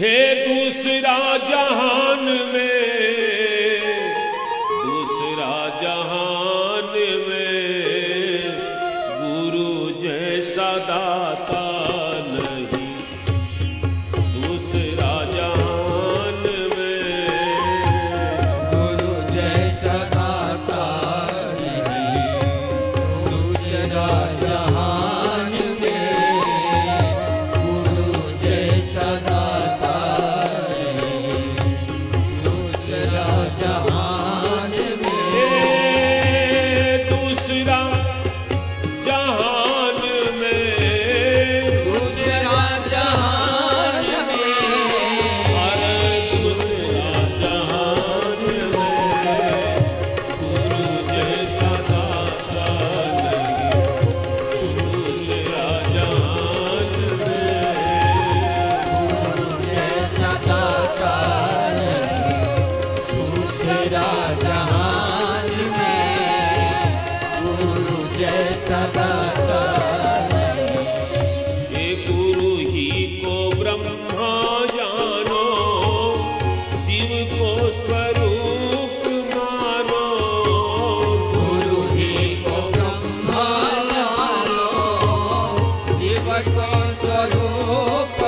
हे दूसरा जहान में স্বরূপ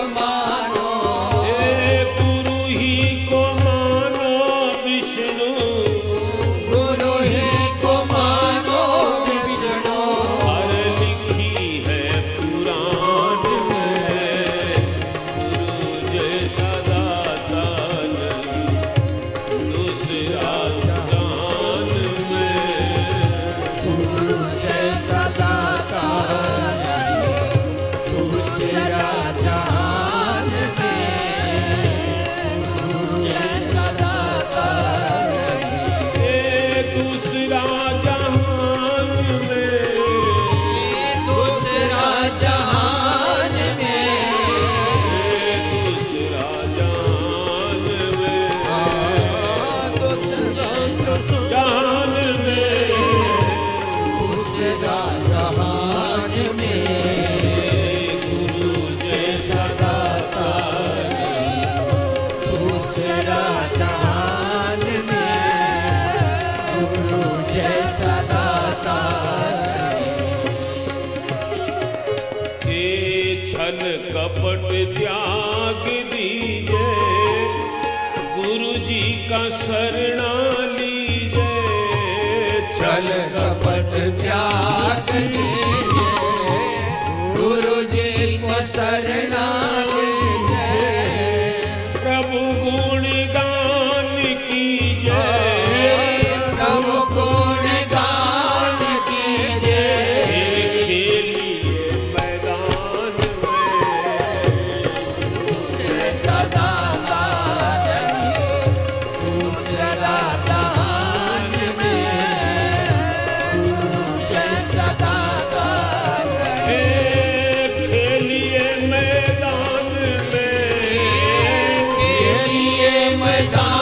छल कपट त्याग दीजे गुरु जी का शरणा लीजे। छल कपट त्याग दीजे। लिए मैदान